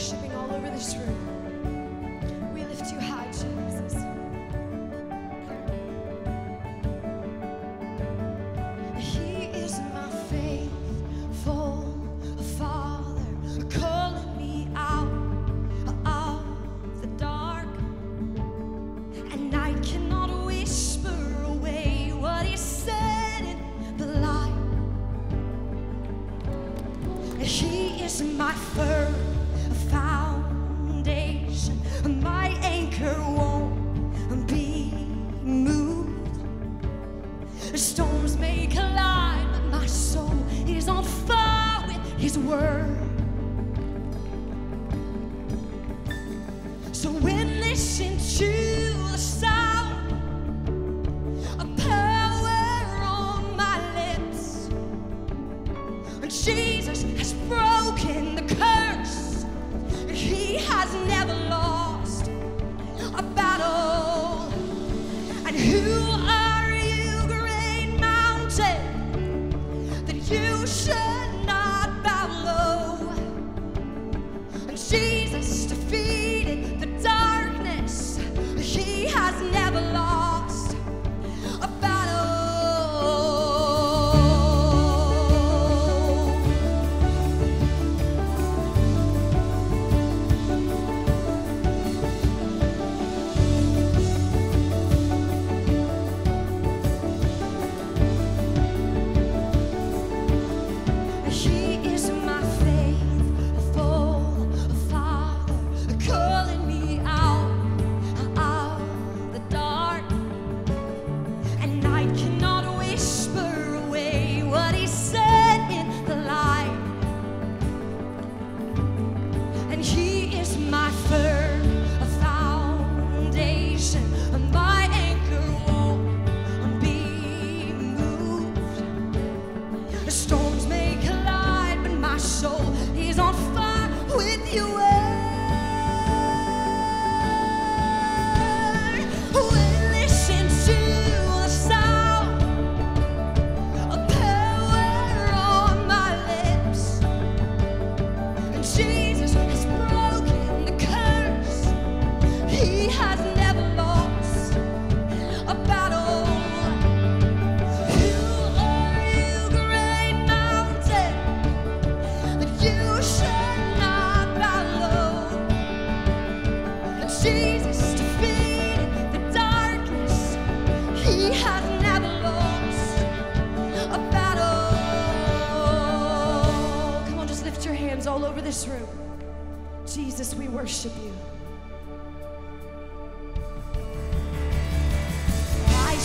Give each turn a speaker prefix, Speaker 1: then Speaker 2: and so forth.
Speaker 1: worshiping all over this room. We lift you high, Jesus. He is my faithful Father, calling me out of the dark. And I cannot whisper away what He said in the light. He is my firm Storms may collide, but my soul is on fire with His word. So when listen to the sound of power on my lips. Jesus has broken the curse. He has never lost a battle. And who you And Jesus, we worship you. I